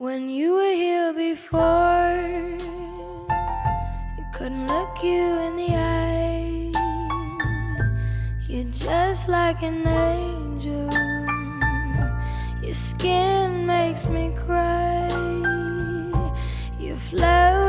When you were here before, you couldn't look you in the eye. You're just like an angel. Your skin makes me cry. You float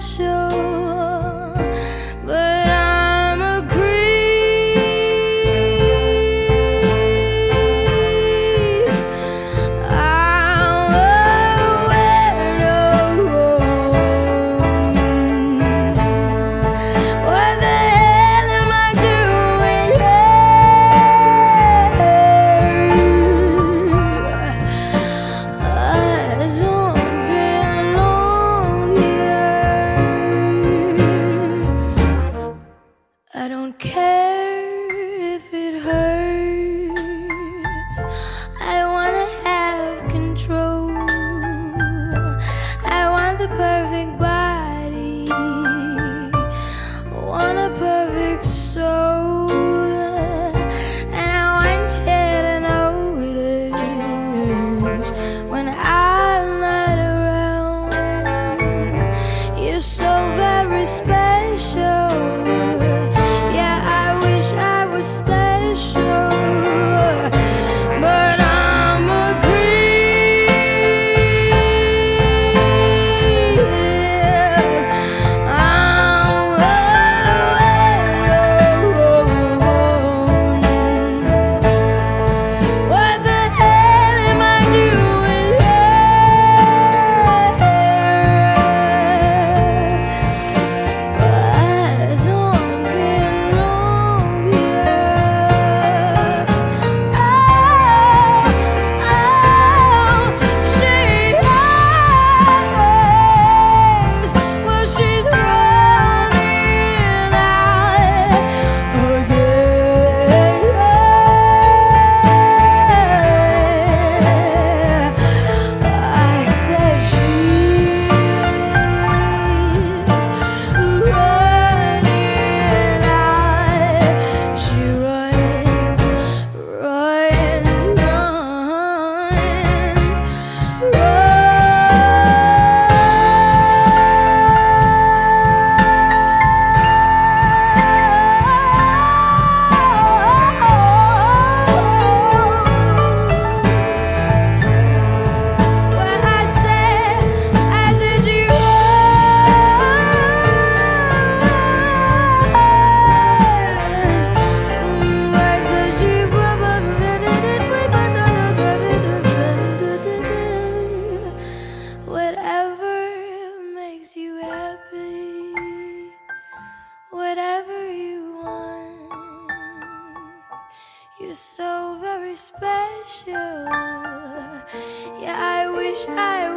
special. I don't care if it hurts. I wanna have control. I want the perfect body. Want a perfect soul. And I want you to notice when I'm not around. You're so very special. Whatever makes you happy, whatever you want. You're so very special. Yeah, I wish I